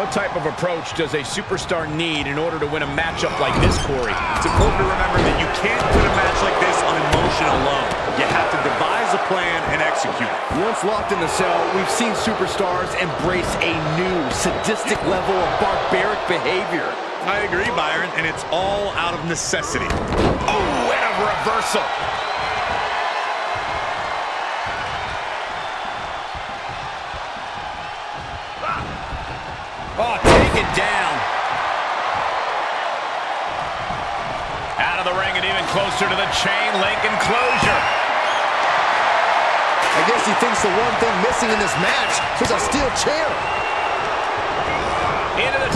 What type of approach does a superstar need in order to win a matchup like this, Corey? It's important to remember that you can't put a match like this on emotion alone. You have to devise a plan and execute it. Once locked in the cell, we've seen superstars embrace a new, sadistic level of barbaric behavior. I agree, Byron, and it's all out of necessity. Oh, and a reversal. Taken down. Out of the ring and even closer to the chain link enclosure. I guess he thinks the one thing missing in this match is a steel chair. Into the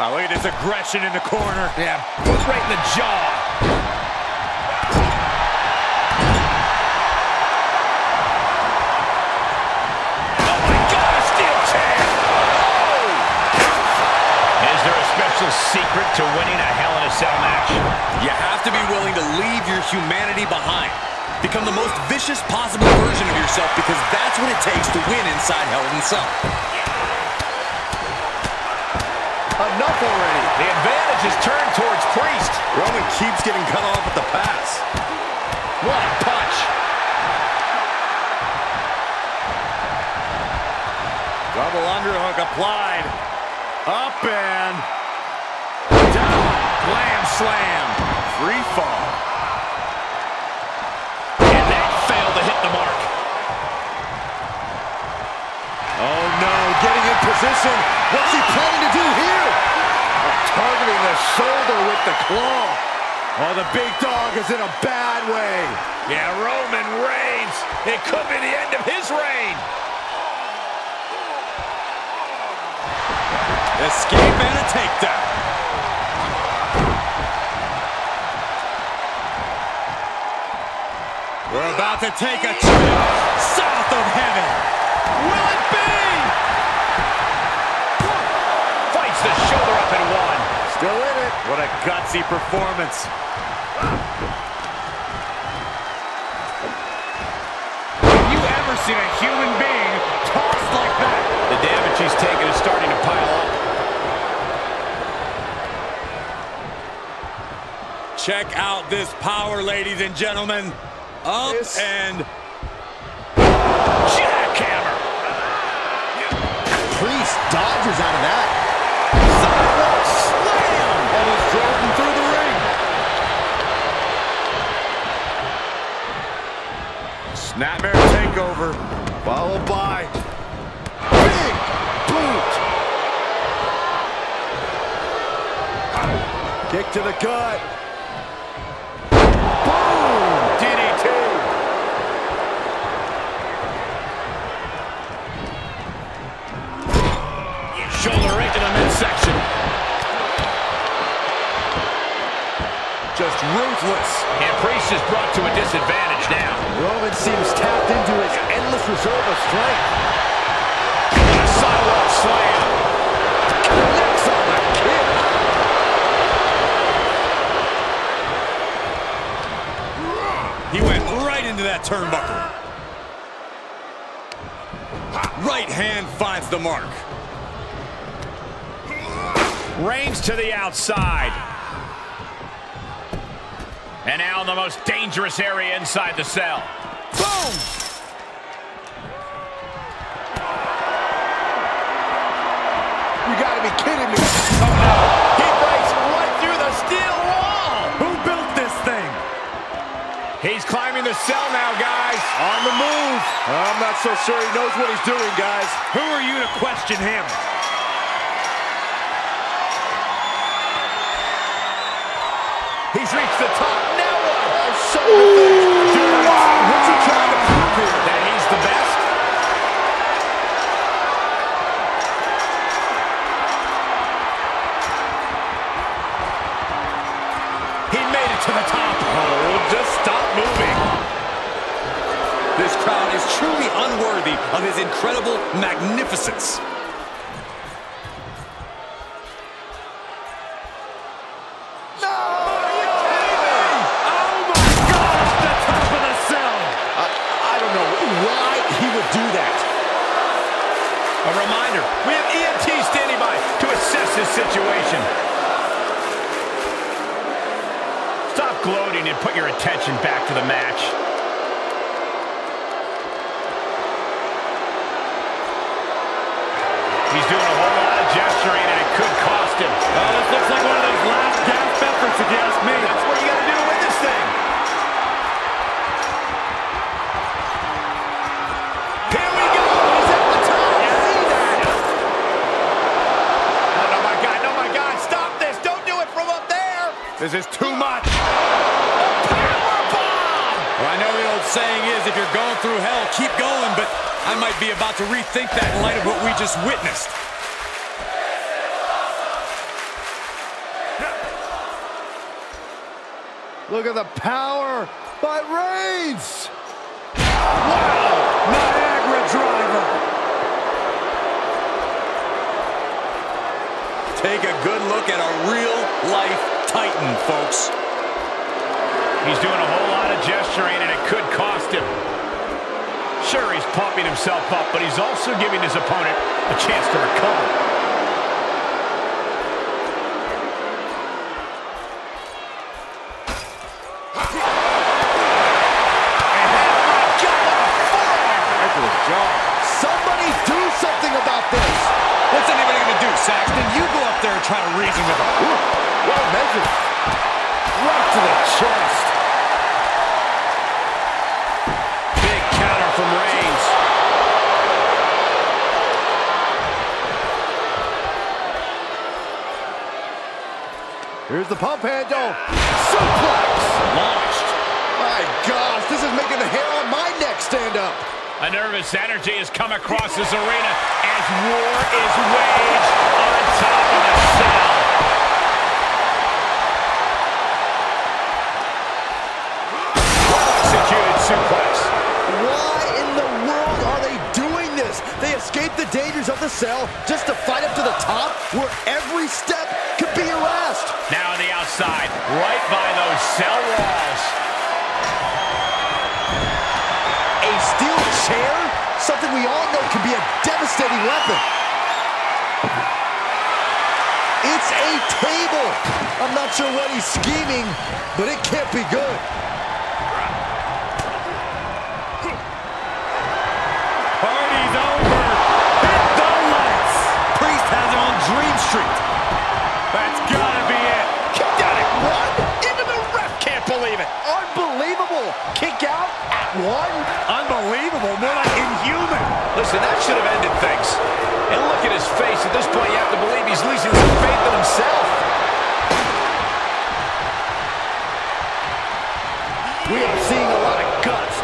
Oh, look at his aggression in the corner. Yeah, right in the jaw. Oh my God, a steel chair! Oh! Is there a special secret to winning a Hell in a Cell match? You have to be willing to leave your humanity behind. Become the most vicious possible version of yourself because that's what it takes to win inside Hell in a Cell. Enough already. The advantage is turned towards Priest. Roman keeps getting cut off at the pass. What a punch. Double underhook applied. Up and down. Glam slam. Free fall. And that failed to hit the mark. Oh no, getting in position. What's he planning to do here? Targeting the shoulder with the claw. Oh, the big dog is in a bad way. Yeah, Roman Reigns. It could be the end of his reign. Escape and a takedown. We're about to take a trip south of heaven. What a gutsy performance. Have you ever seen a human being tossed like that? The damage he's taken is starting to pile up. Check out this power, ladies and gentlemen. Up This- and Jackhammer. Priest dodges out of ring. snapmare takeover. Followed by big boot. Kick to the gut. Right hand finds the mark. Reigns to the outside. And now in the most dangerous area inside the cell. Boom! Climbing the cell now, guys. On the move. I'm not so sure he knows what he's doing, guys. Who are you to question him? He's reached the top. Now what? Oh, so magnificence. A reminder, we have EMT standing by to assess this situation. Stop gloating and put your attention back to the match. He's doing a whole lot of gesturing, and it could cost him. Oh, this looks like one of those last gasp efforts, if you ask me. That's what you got to do to win this thing. Here we go. He's at the top. That? Oh, no, my God. No, my God. Stop this. Don't do it from up there. This is too much. Well, I know the old saying is, if you're going through hell, keep going, but I might be about to rethink that in light of what we just witnessed. Look at the power by Reigns. Wow, Niagara driver. Take a good look at a real-life Titan, folks. He's doing a whole lot of gesturing, and it could cost him. Sure, he's pumping himself up, but he's also giving his opponent a chance to recover. The pump handle. Suplex. Launched. My gosh, this is making the hair on my neck stand up. A nervous energy has come across this arena as war is waged on top of the cell. Executed suplex. Why in the world are they doing this? They escaped the dangers of the cell just to fight up to the top where every step Something we all know can be a devastating weapon. It's a table. I'm not sure what he's scheming, but it can't be good. Party's over. Hit the lights. Priest has him on Dream Street. That's gotta be it. Kicked out at one. Even the ref can't believe it. Unbelievable. Kick out at one. Unbelievable, like that should have ended things. And look at his face. At this point, you have to believe he's losing some faith in himself. We are seeing a lot of guts.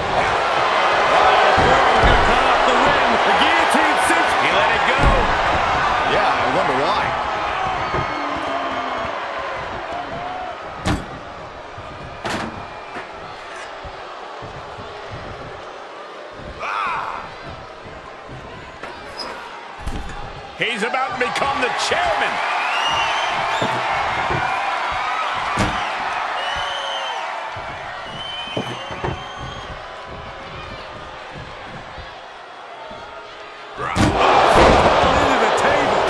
The guillotine cinch. He let it go. Yeah, I wonder why. He's about to become the chairman. Into the table.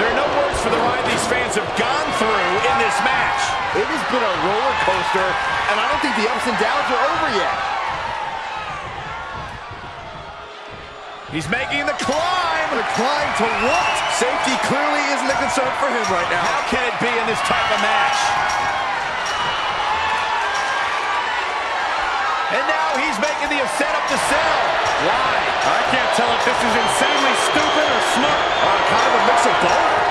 There are no words for the ride these fans have gone through in this match. It has been a roller coaster, and I don't think the ups and downs are over yet. He's making the climb. The climb to what? Safety clearly isn't a concern for him right now. How can it be in this type of match? And now he's making the ascent up the cell. Why? I can't tell if this is insanely stupid or smart. Uh, kind of a mix of both.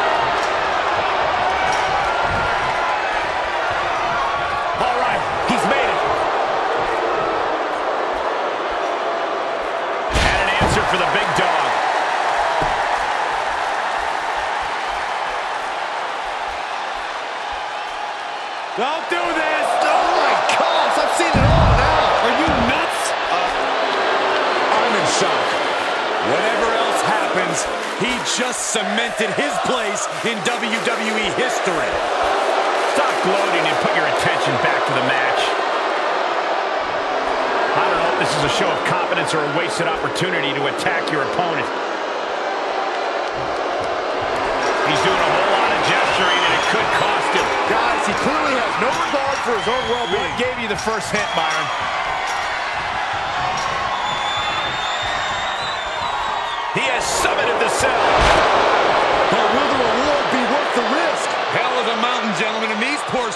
He just cemented his place in WWE history. Stop gloating and put your attention back to the match. I don't know if this is a show of confidence or a wasted opportunity to attack your opponent. He's doing a whole lot of gesturing, and it could cost him. Guys, he clearly has no regard for his own well-being. What gave you the first hint, Byron?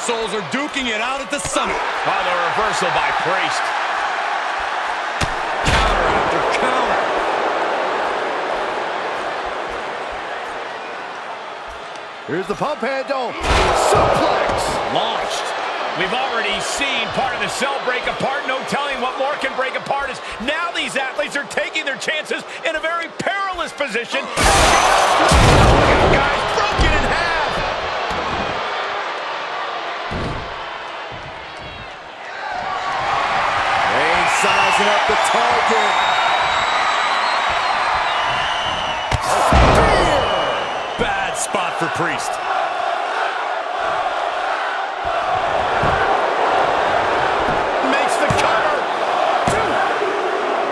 Souls are duking it out at the summit. Oh, the reversal by Priest. Counter after counter. Here's the pump handle. Suplex. Launched. We've already seen part of the cell break apart. No telling what more can break apart is now these athletes are taking their chances in a very perilous position. Guys, Up the target. Bad spot for Priest. Makes the cover.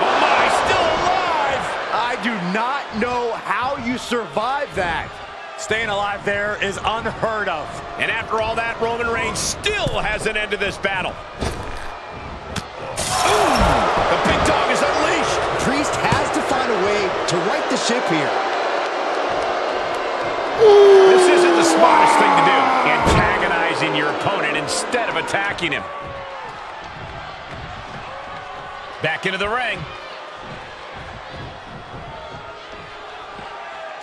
Oh my, still alive. I do not know how you survive that. Staying alive there is unheard of. And after all that, Roman Reigns still has an end to this battle. Dog is unleashed. Priest has to find a way to right the ship here. This isn't the smartest thing to do, antagonizing your opponent instead of attacking him. Back into the ring.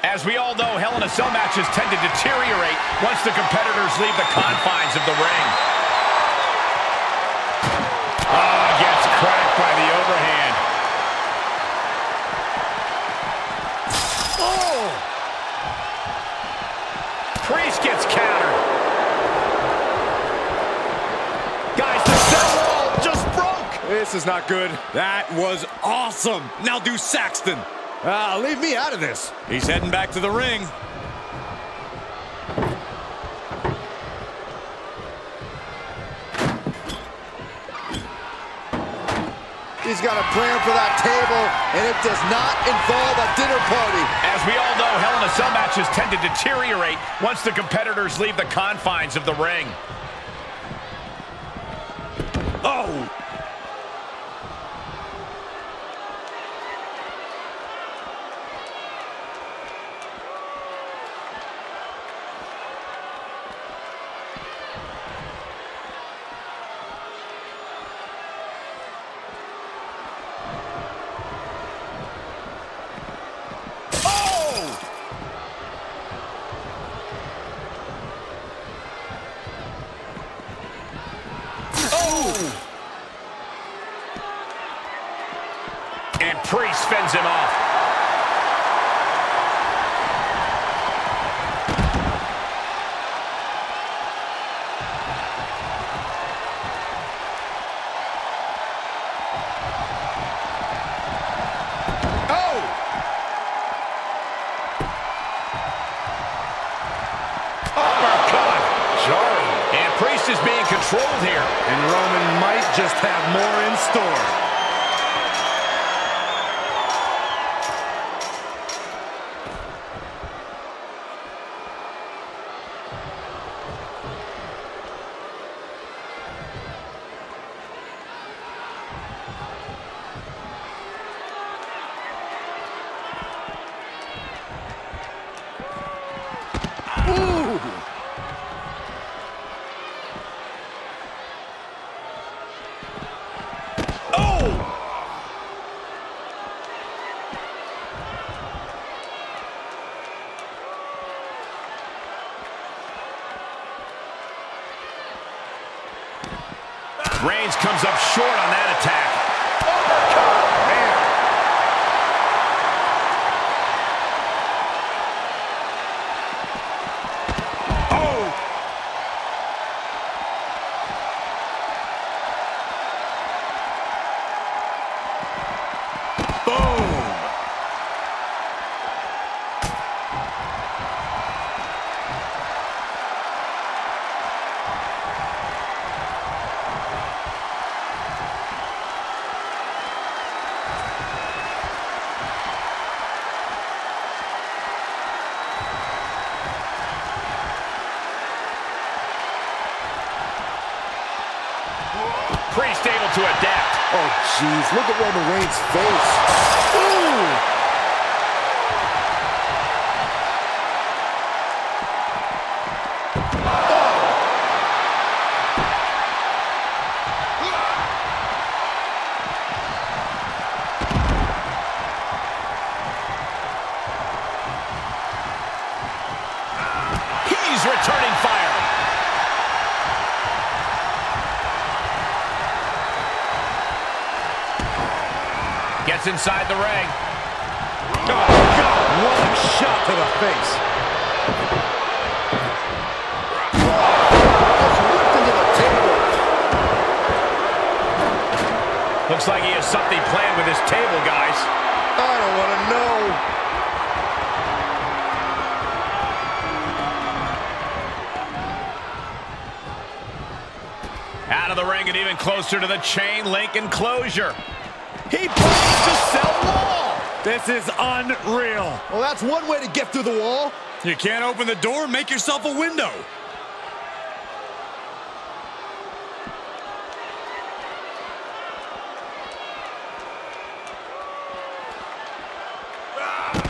As we all know, Hell in a Cell matches tend to deteriorate once the competitors leave the confines of the ring. Priest gets countered. Guys, the cell wall just broke. This is not good. That was awesome. Now do Saxton. Ah, leave me out of this. He's heading back to the ring. Got a plan for that table, and it does not involve a dinner party. As we all know, Hell in a Cell matches tend to deteriorate once the competitors leave the confines of the ring. Priest able to adapt. Oh, jeez. Look at Roman Reigns' face. Ooh! Gets inside the ring. Oh, God. What a shot to the face. Just whipped into the table. Looks like he has something planned with his table, guys. I don't want to know. Out of the ring and even closer to the chain link enclosure. He breaks the cell wall. This is unreal. Well, that's one way to get through the wall. You can't open the door, make yourself a window.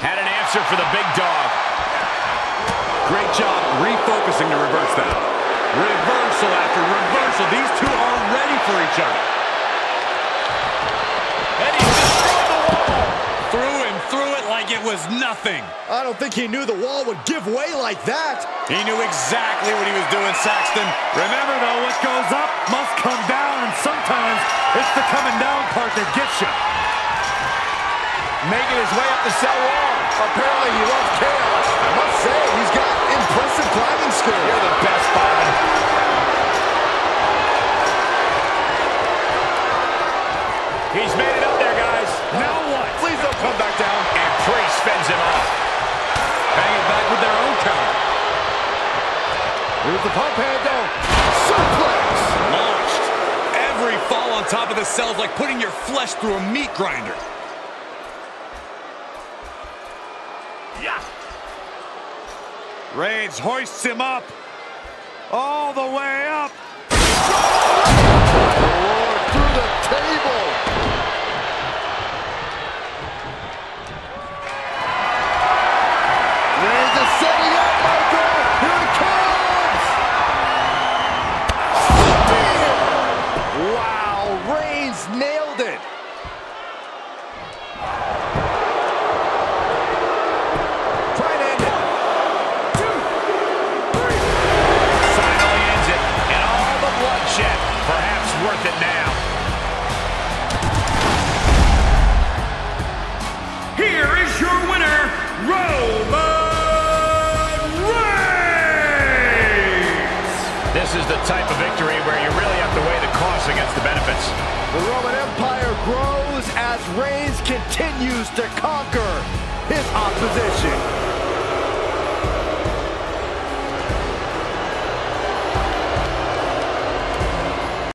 Had an answer for the big dog. Great job refocusing to reverse that. Reversal after reversal. These two are ready for each other. And he's destroyed the wall. Through and through it was nothing. I don't think he knew the wall would give way like that. He knew exactly what he was doing, Saxton. Remember, though, what goes up must come down, and sometimes it's the coming down part that gets you. Making his way up the cell wall. Apparently he loves chaos. I must say, he's got impressive climbing skills. You're the best, Byron. He's made it up there, guys. Now what? Please don't come back down. And Priest fends him off. Bang it back with their own counter. Here's the pump handle. Suplex. Launched. Every fall on top of the cell is like putting your flesh through a meat grinder. Yeah. Reigns hoists him up. All the way up. The type of victory where you really have to weigh the costs against the benefits. The Roman Empire grows as Reigns continues to conquer his opposition.